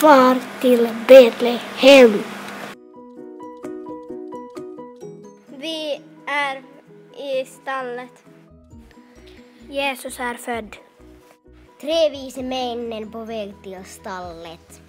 far till Betlehem. Vi är i stallet. Jesus är född. Tre vise männen på väg till stallet.